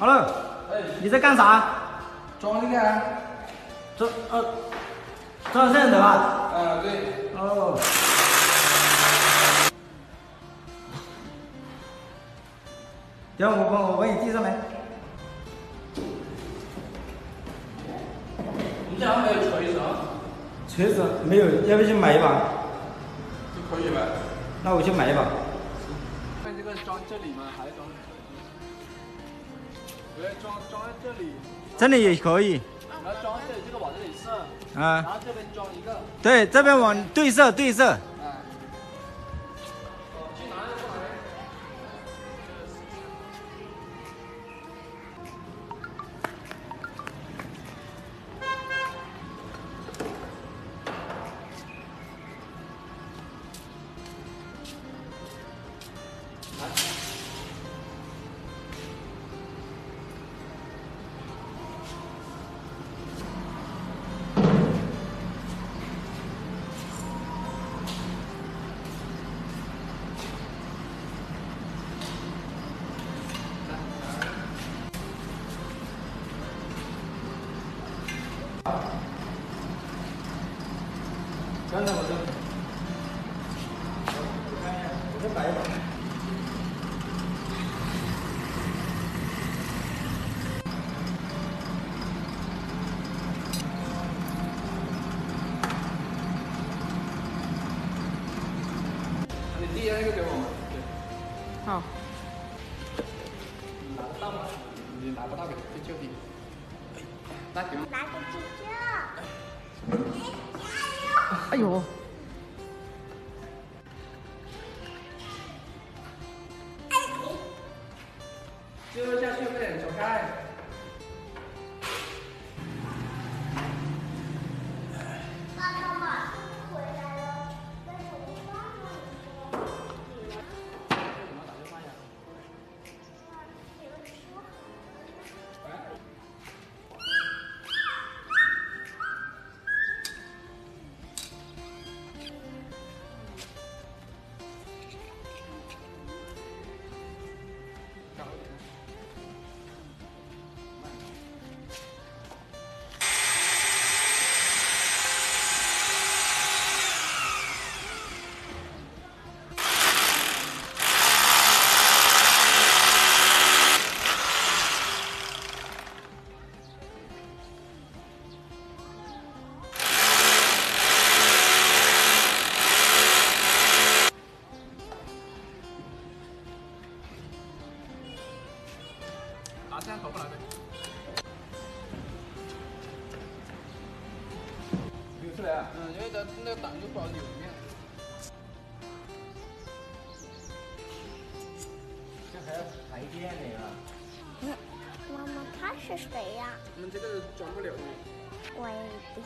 Hello，哎，你在干啥？装这个啊？装呃，装摄像头啊？啊，对。哦。等下我帮我帮你递上来。你家没有锤子啊？锤子没有，要不去买一把？就可以呗。那我去买一把。看这个装这里吗？还是装？我要装装在这里。这里也可以。然后装这里，这个往这里射。啊。然后这边装一个。对，这边往对射对射。刚才我就，我看一下，我先摆一把。你递那个给我吗？好。拿得到吗？你拿不到，给就就你。拿给我。拿个舅舅。哎呦！就下去，快点走开。拿摄像头过来呗。扭出来啊？嗯，因为咱那个档就不好扭面。这还要排电呢呀？嗯，妈妈，他是谁呀？我们这个装不了。我也不。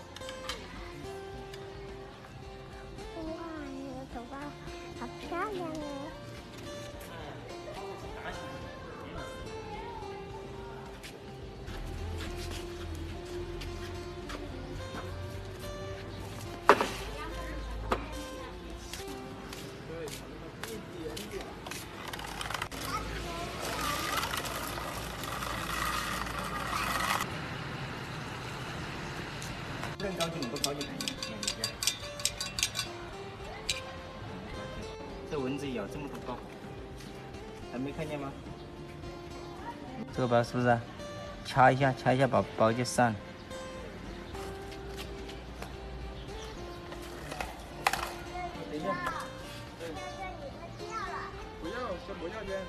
更高兴不高兴？眼睛。这蚊子咬这么多包，还没看见吗？这个包是不是？掐一下，掐一下，把包就散了。等一下。不要，先不要先。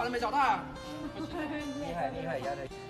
爸爸没找到。啊，爸爸都没找到？厉害厉害，压力。